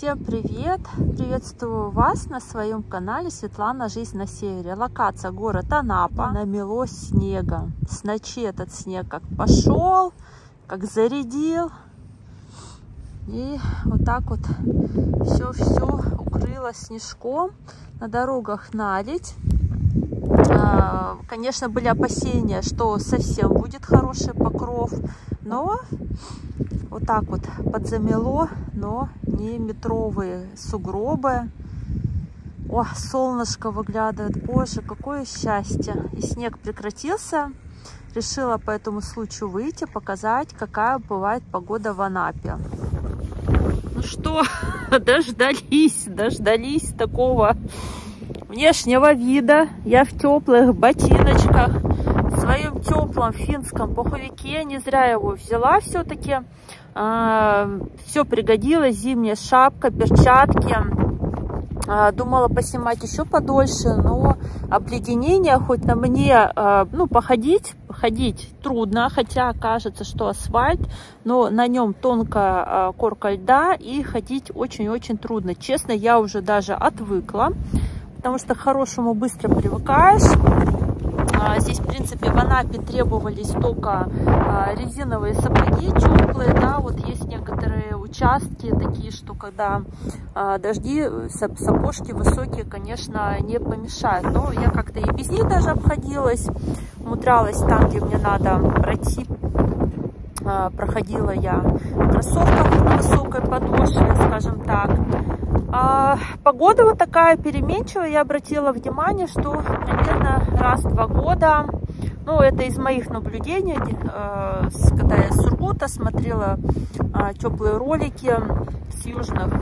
Всем привет! Приветствую вас на своем канале Светлана Жизнь на Севере. Локация город Анапа. Намело снега. С ночи этот снег как пошел, как зарядил. И вот так вот все-все укрыло снежком. На дорогах налить. А, конечно, были опасения, что совсем будет хороший покров. Но вот так вот подзамело, но не метровые сугробы. О, солнышко выглядывает. Боже, какое счастье. И снег прекратился. Решила по этому случаю выйти, показать, какая бывает погода в Анапе. Ну что, дождались, дождались такого внешнего вида. Я в теплых ботиночках, в своем теплом финском пуховике. Не зря его взяла все-таки. А, все пригодилось. Зимняя шапка, перчатки. А, думала поснимать еще подольше, но обледенение хоть на мне, а, ну, походить, ходить трудно, хотя кажется, что асфальт, но на нем тонкая корка льда и ходить очень-очень трудно. Честно, я уже даже отвыкла потому что к хорошему быстро привыкаешь. А, здесь, в принципе, в Анапе требовались только а, резиновые сапоги теплые, да, вот есть некоторые участки такие, что когда а, дожди, сапожки высокие, конечно, не помешают. Но я как-то и без них даже обходилась, умудрялась там, где мне надо пройти проходила я в кроссовках на высокой подошве, скажем так. А, погода вот такая переменчивая. Я обратила внимание, что примерно раз в два года, ну, это из моих наблюдений, э, когда я с Сургута смотрела э, теплые ролики с южных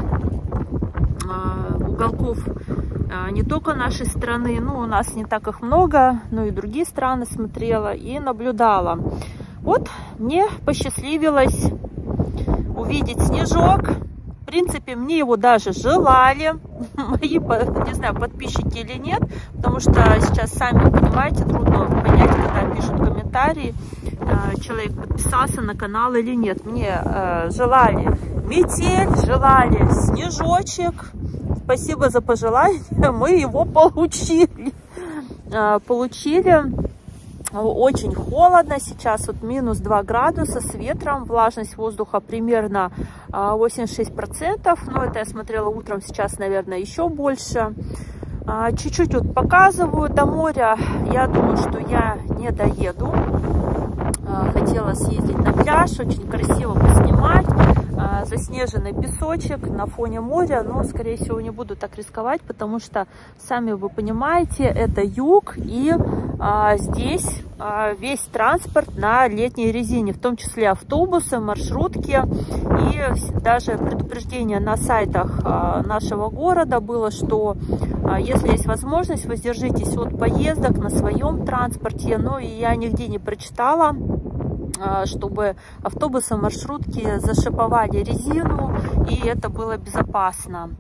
э, уголков э, не только нашей страны, ну, у нас не так их много, но и другие страны смотрела и наблюдала. Вот мне посчастливилось увидеть снежок принципе, мне его даже желали, мои, не знаю, подписчики или нет, потому что сейчас, сами понимаете, трудно понять, когда пишут комментарии, э, человек подписался на канал или нет. Мне э, желали метель, желали снежочек. Спасибо за пожелание, мы его получили. Э, получили очень холодно сейчас, вот минус 2 градуса с ветром, влажность воздуха примерно 86%, а, но это я смотрела утром, сейчас, наверное, еще больше. А, чуть-чуть вот показываю до моря, я думаю, что я не доеду. А, хотела съездить на пляж, очень красиво поснимать заснеженный песочек на фоне моря, но, скорее всего, не буду так рисковать, потому что, сами вы понимаете, это юг, и а, здесь а, весь транспорт на летней резине, в том числе автобусы, маршрутки, и даже предупреждение на сайтах а, нашего города было, что а, если есть возможность, воздержитесь от поездок на своем транспорте, но и я нигде не прочитала, чтобы автобусы, маршрутки зашиповали резину, и это было безопасно.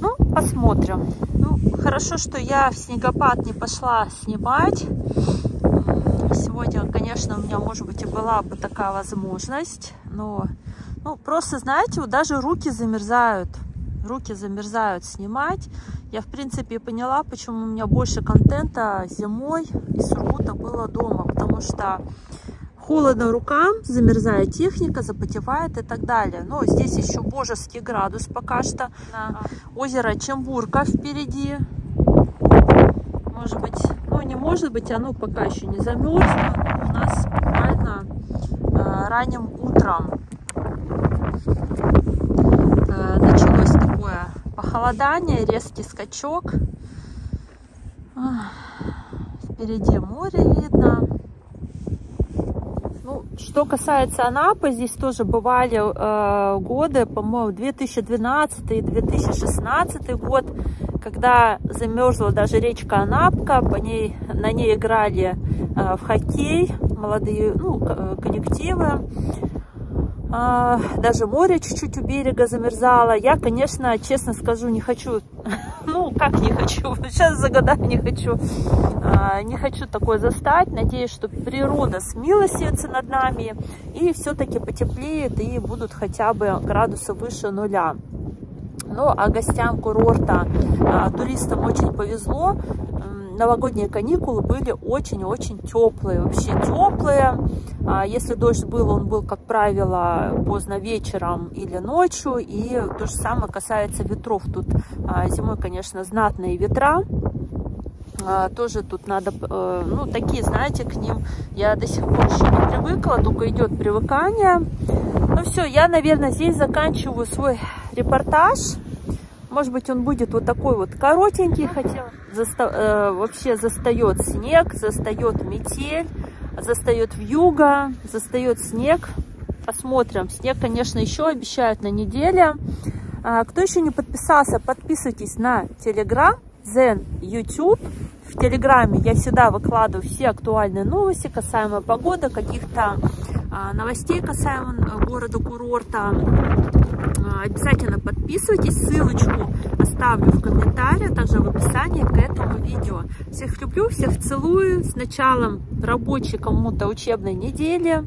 Ну, посмотрим. Ну, хорошо, что я в снегопад не пошла снимать. Сегодня, конечно, у меня, может быть, и была бы такая возможность, но, ну, просто, знаете, вот даже руки замерзают. Руки замерзают снимать. Я, в принципе, поняла, почему у меня больше контента зимой из Сургута было дома, потому что холодно рукам, замерзает техника, запотевает и так далее. Но здесь еще божеский градус пока что. На озеро Чембурка впереди. Может быть, ну не может быть, оно пока еще не замерзло. У нас буквально э, ранним утром э, началось такое похолодание, резкий скачок. Впереди море видно. Что касается Анапы, здесь тоже бывали э, годы, по-моему, 2012 и 2016 год, когда замерзла даже речка Анапка, по ней, на ней играли э, в хоккей молодые ну, коллективы. Э, даже море чуть-чуть у берега замерзало. Я, конечно, честно скажу, не хочу ну, как не хочу, сейчас загадать не хочу, а, не хочу такое застать. Надеюсь, что природа смилостивится над нами и все-таки потеплеет и будут хотя бы градусы выше нуля. Ну, а гостям курорта, а, туристам очень повезло. Новогодние каникулы были очень-очень теплые, вообще теплые. А, если дождь был, он был, как правило, поздно вечером или ночью. И то же самое касается ветров. Тут а, зимой, конечно, знатные ветра. Тоже тут надо, э, ну, такие, знаете, к ним я до сих пор еще не привыкла, только идет привыкание. Ну все, я, наверное, здесь заканчиваю свой репортаж. Может быть, он будет вот такой вот коротенький, хотя заста э, вообще застает снег, застает метель, застает вьюга, застает снег. Посмотрим. Снег, конечно, еще обещают на неделе. А, кто еще не подписался, подписывайтесь на Telegram, Zen YouTube. В Телеграме я всегда выкладываю все актуальные новости касаемо погоды, каких-то а, новостей касаемо э, города-курорта. А, обязательно подписывайтесь, ссылочку оставлю в комментариях, также в описании к этому видео. Всех люблю, всех целую, с началом рабочей кому-то учебной недели.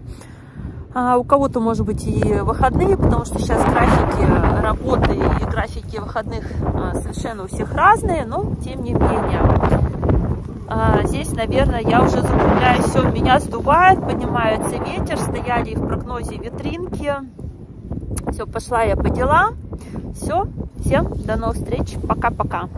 А у кого-то, может быть, и выходные, потому что сейчас графики работы и графики выходных а, совершенно у всех разные, но тем не менее. А, здесь, наверное, я уже закругляюсь, все, меня сдувает, поднимается ветер, стояли в прогнозе ветринки. Все, пошла я по делам. Все, всем до новых встреч, пока-пока.